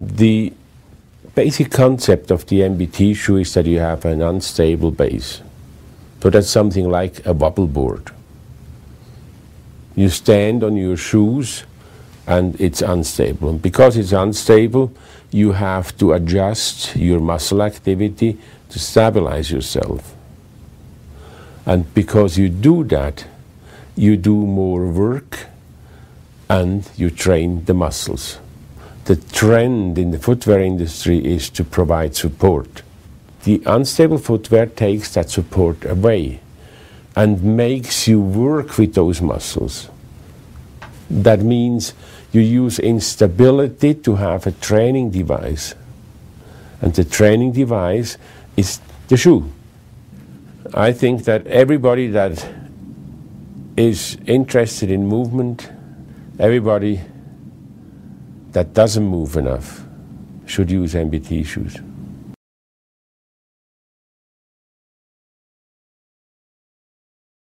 The basic concept of the MBT shoe is that you have an unstable base. So that's something like a wobble board. You stand on your shoes and it's unstable. And because it's unstable, you have to adjust your muscle activity to stabilize yourself. And because you do that, you do more work and you train the muscles. The trend in the footwear industry is to provide support. The unstable footwear takes that support away and makes you work with those muscles. That means you use instability to have a training device. And the training device is the shoe. I think that everybody that is interested in movement, everybody that doesn't move enough should use MBT shoes.